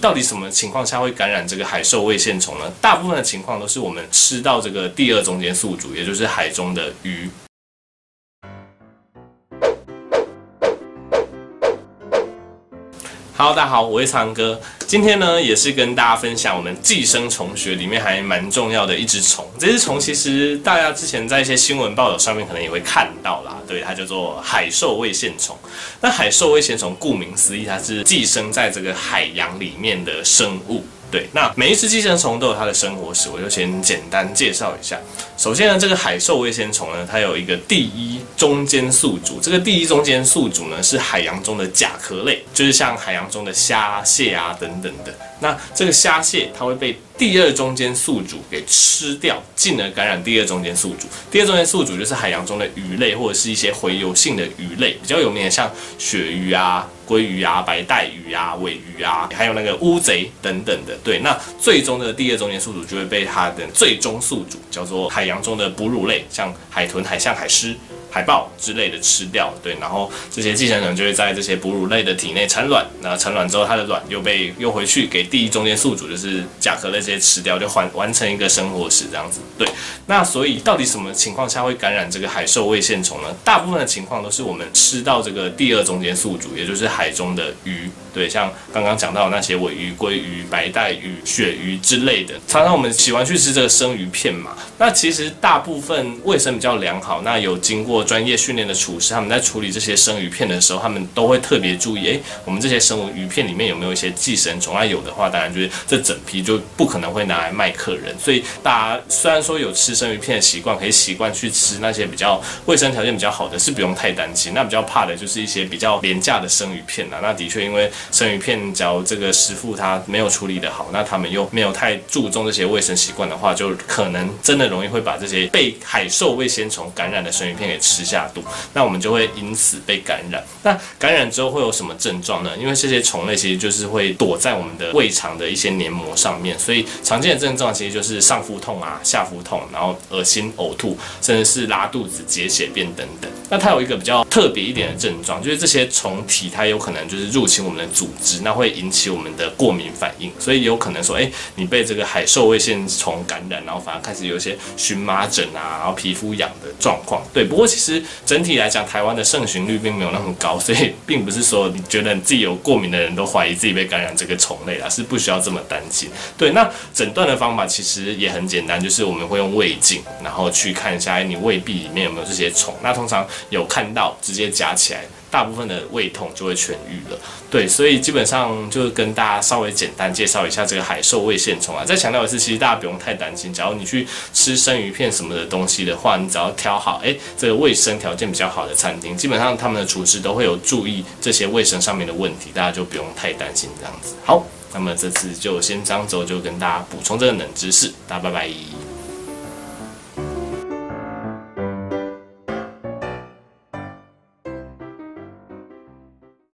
到底什么情况下会感染这个海兽胃线虫呢？大部分的情况都是我们吃到这个第二中间宿主，也就是海中的鱼。Hello，大家好，我是长哥。今天呢，也是跟大家分享我们寄生虫学里面还蛮重要的一只虫。这只虫其实大家之前在一些新闻报道上面可能也会看到啦。对，它叫做海兽胃线虫。那海兽胃线虫顾名思义，它是寄生在这个海洋里面的生物。对，那每一只寄生虫都有它的生活史，我就先简单介绍一下。首先呢，这个海兽胃仙虫呢，它有一个第一中间宿主。这个第一中间宿主呢，是海洋中的甲壳类，就是像海洋中的虾、蟹啊等等的。那这个虾蟹，它会被第二中间宿主给吃掉，进而感染第二中间宿主。第二中间宿主就是海洋中的鱼类，或者是一些洄游性的鱼类，比较有名的像鳕鱼啊、鲑鱼啊、白带鱼啊、尾鱼啊，还有那个乌贼等等的。对，那最终的第二中间宿主就会被它的最终宿主叫做海洋中的哺乳类，像海豚、海象、海狮。海豹之类的吃掉，对，然后这些寄生虫就会在这些哺乳类的体内产卵，那产卵之后，它的卵又被又回去给第一中间宿主，就是甲壳类这些吃掉，就完完成一个生活史这样子，对。那所以到底什么情况下会感染这个海兽胃线虫呢？大部分的情况都是我们吃到这个第二中间宿主，也就是海中的鱼，对，像刚刚讲到那些尾鱼、鲑鱼、白带鱼、鳕鱼之类的，常常我们喜欢去吃这个生鱼片嘛。那其实大部分卫生比较良好，那有经过专业训练的厨师，他们在处理这些生鱼片的时候，他们都会特别注意，哎，我们这些生鱼片里面有没有一些寄生虫？那有的话，当然就是这整批就不可能会拿来卖客人。所以大家虽然说有吃生鱼片的习惯，可以习惯去吃那些比较卫生条件比较好的，是不用太担心。那比较怕的就是一些比较廉价的生鱼片呐。那的确，因为生鱼片，假如这个师傅他没有处理的好，那他们又没有太注重这些卫生习惯的话，就可能真的容易会把这些被海兽胃仙虫感染的生鱼片给吃吃。下肚，那我们就会因此被感染。那感染之后会有什么症状呢？因为这些虫类其实就是会躲在我们的胃肠的一些黏膜上面，所以常见的症状其实就是上腹痛啊、下腹痛，然后恶心、呕吐，甚至是拉肚子、结血便等等。那它有一个比较特别一点的症状，就是这些虫体它有可能就是入侵我们的组织，那会引起我们的过敏反应，所以有可能说，哎，你被这个海兽胃线虫感染，然后反而开始有一些荨麻疹啊，然后皮肤痒的状况。对，不过其实。整体来讲，台湾的盛行率并没有那么高，所以并不是说你觉得你自己有过敏的人都怀疑自己被感染这个虫类啦，是不需要这么担心。对，那诊断的方法其实也很简单，就是我们会用胃镜，然后去看一下你胃壁里面有没有这些虫。那通常有看到，直接夹起来。大部分的胃痛就会痊愈了，对，所以基本上就是跟大家稍微简单介绍一下这个海兽胃线虫啊。再强调一次，其实大家不用太担心，只要你去吃生鱼片什么的东西的话，你只要挑好，哎，这个卫生条件比较好的餐厅，基本上他们的厨师都会有注意这些卫生上面的问题，大家就不用太担心这样子。好，那么这次就先这样走，就跟大家补充这个冷知识，大家拜拜。